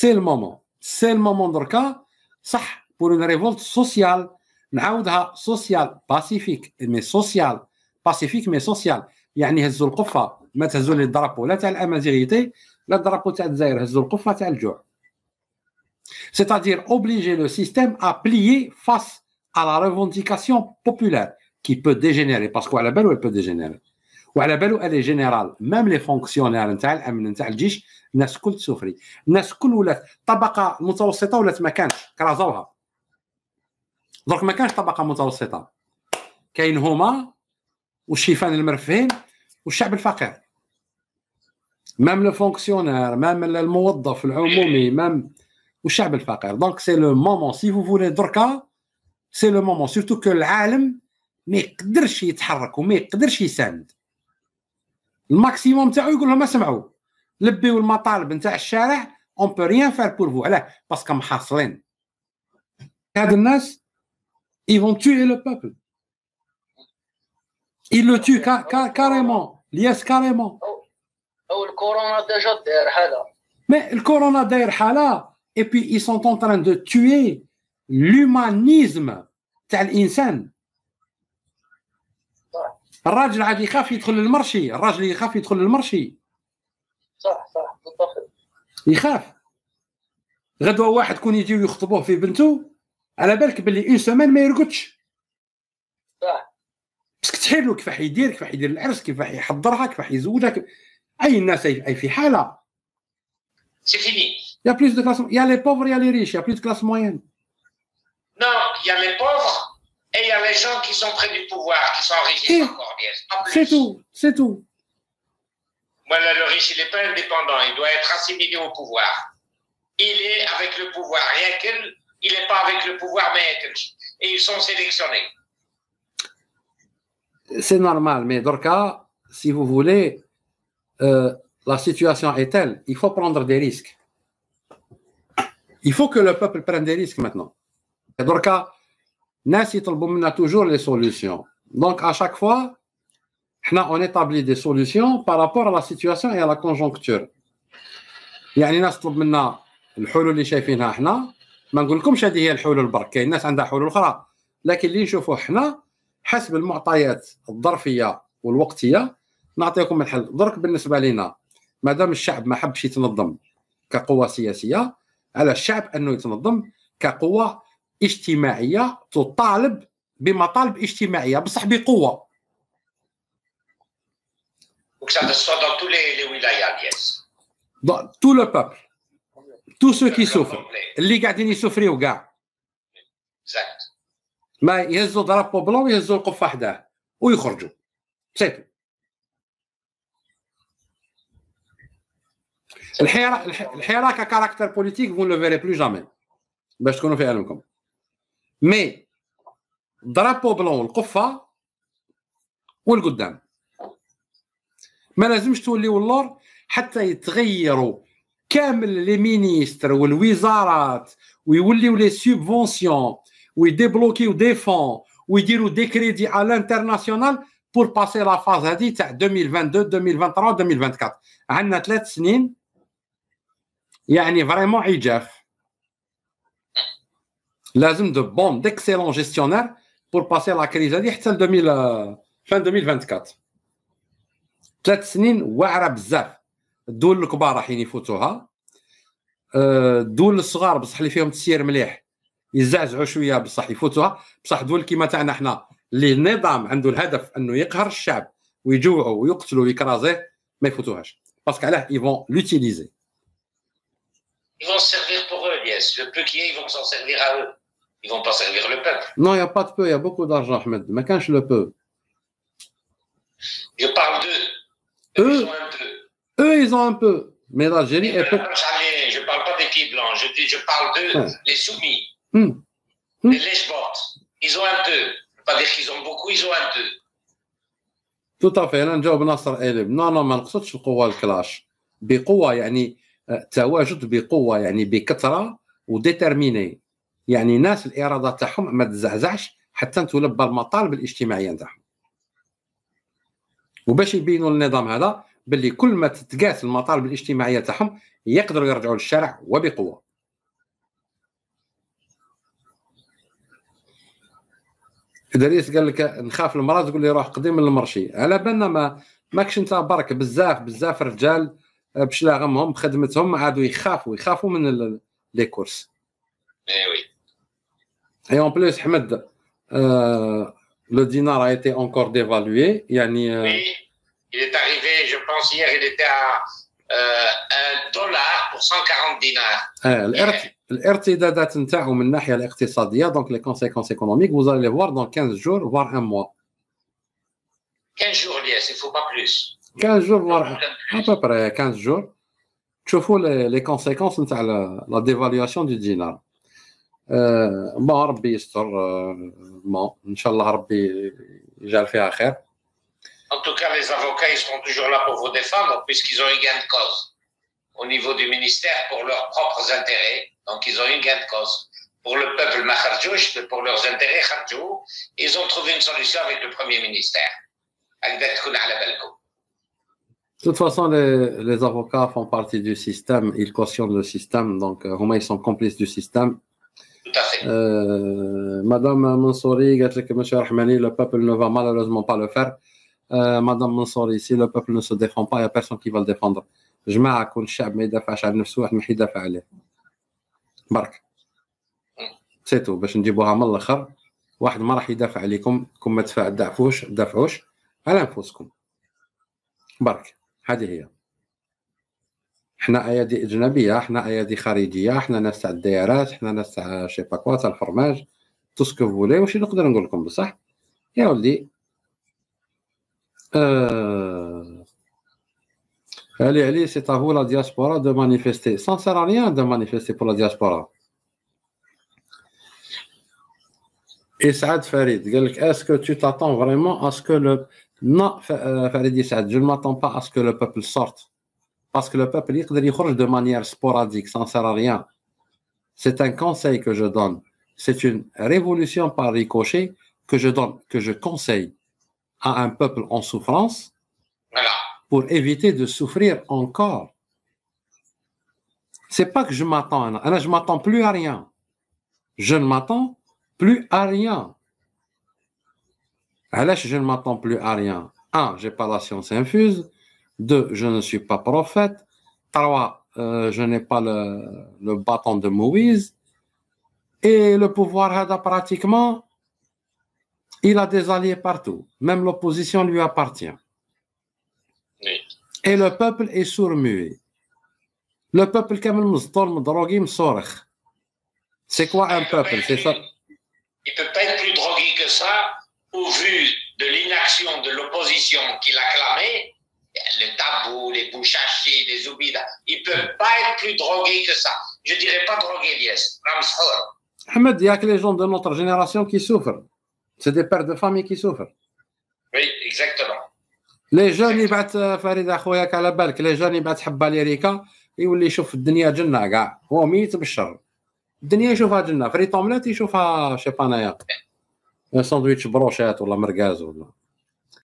c'est le moment c'est le moment دركا صح pour une révolte sociale نعاودها sociale pacifique mais sociale pacifique mais sociale يعني هزوا القفه ما تهزوا لي ال drapeau لا تاع الامازيغيتي لا ال drapeau تاع الجزائر هزوا القفه تاع الجوع c'est-à-dire obliger le système à plier face à la revendication populaire qui peut dégénérer. Parce que على بالو elle peut dégénérer. وعلى بالو est générale même les fonctionnaires نتاع الأمن نتاع الجيش الناس الكل تسوفري الناس الكل ولات طبقة متوسطة ولات ما كانش كرازوها. درك ما كانش طبقة متوسطة. كاين هما والشيفان المرفهين والشعب الفقير. même le fonctionnaire même الموظف العمومي même والشعب الفقير. donc c'est le moment si vous voulez دركا c'est le moment. Surtout que العالم ما يقدرش يتحرك وما يقدرش يساند. ال maximum تاعو يقول لهم اسمعوا لبيو المطالب نتاع الشارع on peut rien faire pour vous علاه parce que محاصرين. هاد الناس vont tuer le peuple. Ils le tuent carrément lies carrément. أو الكورونا déjà داير حالة. mais الكورونا داير حالة et puis ils sont en train de tuer l'humanisme تاع الإنسان. الراجل عاد يخاف يدخل لل marché الراجل يخاف يدخل لل marché. صح صح بالضبط. يخاف. غدوة واحد كون يجيو يخطبوه في بنته على بالك باللي une semaine ما يرقدش. صح. parce que تحير له كيفاح يدير؟ كيفاح يدير العرس؟ كيفاح يحضرها؟ كيفاح يزوجها؟ أي الناس اي في حالة. c'est fini Il y a plus de classes. Il y a les pauvres, il y a les riches. Il y et il y a les gens qui sont près du pouvoir, qui sont enrichis encore. C'est tout. C'est tout. Voilà, le riche, il n'est pas indépendant. Il doit être assimilé au pouvoir. Il est avec le pouvoir. Il n'est pas avec le pouvoir, mais et ils sont sélectionnés. C'est normal. Mais Dorka, si vous voulez, euh, la situation est telle, il faut prendre des risques. Il faut que le peuple prenne des risques maintenant. Et A toujours les solutions. Donc, à chaque fois, on établit des solutions par rapport à la situation et à la conjoncture. يعني ناس تطلب منا الحلول اللي شايفينها إحنا ما نقولكمش هذه هي الحلول برك كاين ناس عندها حلول أخرى لكن اللي نشوفوه إحنا حسب المعطيات الظرفيه والوقتيه نعطيكم الحل درك بالنسبة لنا ما دام الشعب ما حبش يتنظم كقوه سياسيه على الشعب انه يتنظم كقوه اجتماعيه تطالب بمطالب اجتماعيه بصح بقوه les wilayas, yes. Dans tout le peuple tous ceux qui souffrent اللي قاعدين يسوفريو كاع. ما يهزوا درابو بلون ويهزوا القفه حداه ويخرجوا سيتو الحراك الحراك ككاركتر بوليتيك فون لو فيري بلو جامي باش تكونوا في علمكم مي درابو بلون القفه والقدام. ما لازمش توليو اللور حتى يتغيروا. كامل لي مينيستر والوزارات ويوليو لي سوبفونسيون ويديبلوكيو des fonds ويديروا des crédits على ال international pour passer la phase هذه تاع 2022 2023 2024 عندنا ثلاث سنين يعني vraiment عجاف. لازم de bons d'excellents gestionnaires pour passer la crise هذه حتى ل 2000 vingt 2024 ثلاث سنين واعرة بزاف. الدول الكبار راح يفوتوها. الدول الصغار بصح اللي فيهم تسيير مليح يزعزعوا شوية بصح يفوتوها. بصح دول كيما تاعنا إحنا اللي النظام عنده الهدف إنه يقهر الشعب ويجوعوا ويقتلوا ويكرازيه ما يفوتوهاش. parce que علاه ils vont l'utiliser Ils vont se servir pour eux, yes. Le peu qui est, ils vont s'en servir à eux. Ils vont pas servir le peuple. Non, il n'y a pas de peu, il y a beaucoup d'argent, Ahmed. Mais quand je le peux. Je parle d'eux. Eux, Ils ont un peu. eux, ils ont un peu. Mais l'Algérie est peu. Je ne parle pas des pieds blancs. Je, dis, je parle d'eux, Ouais. les soumis, Hmm. Hmm. les lèche-bottes. Ils ont un peu. Je ne veux pas dire qu'ils ont beaucoup, ils ont un peu. تو تافي انا نجاوب ناصر قالب نو نو ما نقصدش القوه الكلاش بقوه يعني آه، تواجد بقوه يعني بكثره وديترميني يعني ناس الاراده تاعهم ما تزعزعش حتى تلبى المطالب الاجتماعيه نتاعهم. وباش يبينوا النظام هذا باللي كل ما تتقاس المطالب الاجتماعيه تاعهم يقدروا يرجعوا للشارع وبقوة. دريس قال لك نخاف المرأة تقول لي روح قديم لل marché على بالنا ما ماكش أنت برك بزاف بزاف رجال بشلاغمهم بخدمتهم عادوا يخافوا يخافوا من les courses. Et oui. Et en plus, Ahmed, euh, le dinar a été encore dévalué. Yani, euh... Oui, il est arrivé, je pense, hier, il était à euh, 1 dollar pour 140 dinars. الارتدادات نتاعو من الناحيه الاقتصاديه دونك لي كونسيكونس ايكونوميك vous allez voir dans 15 jours voire un mois 15 jours yes il faut pas plus 15 jours voire à peu près 15 jours تشوفوا لي كونسيكونس نتاع لا ديفالياسيون دو دينار بون ربي يستر بون ان شاء الله ربي يجعل فيها خير En tout cas, les avocats, ils seront toujours là pour vous défendre puisqu'ils ont eu gain de cause au niveau du ministère pour leurs propres intérêts. Donc, ils ont eu gain de cause. Pour le peuple Maharjouch, pour leurs intérêts Kharjou, ils ont trouvé une solution avec le Premier ministère. De toute façon, les, les, avocats font partie du système, ils cautionnent le système, donc euh, ils sont complices du système. madame منصوري قالت لك ماشي رحماني le peuple ne va malheureusement pas le faire madame منصوري si le peuple ne se défend pas y a personne qui va le défendre جماعة كون الشعب ما يدافعش على نفسه واحد ما يدافع عليه برك c'est tout باش نجيبوها من الآخر واحد ما راح يدافع عليكم كون ما تدافعوش دافعوش على انفسكم برك هذه هي حنا أيادي أجنبية حنا أيادي خارجية حنا ناس تاع الدائرات حنا ناس تاع شي با كوا تاع الفرماج تو سكو فولي واش نقدر نقول لكم بصح. يا ولدي آه. علي علي سي تافو لا دياسبورا دو مانيفيستي سان سير ريان دو مانيفيستي بو لا دياسبورا اسعد فريد قال لك اسكو تو تاتون فريمون اسكو لو نو فريد اسعد جو ماتون با اسكو لو بوبل سورت Parce que le peuple, il de manière sporadique, ça ne sert à rien. C'est un conseil que je donne. C'est une révolution par ricochet que je donne, que je conseille à un peuple en souffrance. Voilà pour éviter de souffrir encore. C'est pas que je m'attends, à je m'attends plus à rien. Je ne m'attends plus à rien. Alors, je ne m'attends plus à rien. Un, j'ai pas la science infuse. Deux, je ne suis pas prophète. Trois, euh, je n'ai pas le, bâton de Moïse. Et le pouvoir Hada, pratiquement, il a des alliés partout. Même l'opposition lui appartient. Et le peuple est sourd-muet. Le peuple, c'est quoi un peuple? Il ne peut pas être plus drogué que ça, au vu de l'inaction de l'opposition qu'il a clamée Le tabou, les bouchachis, les oubidas, il peut pas être plus drogué que ça. Je dirais pas drogué, Lies. Ramshour. Ahmed, il y a que les gens de notre génération qui souffrent. C'est des pères de famille qui souffrent. Oui, exactement. لي جون يبعث فريد اخوياك على بالك لي جون يبعث حبه ليريكا يولي يشوف الدنيا جنه كاع هو ميت بالشر الدنيا يشوفها جنه فريد اومليت يشوفها شي انايا ساندويتش بروشات ولا مركاز ولا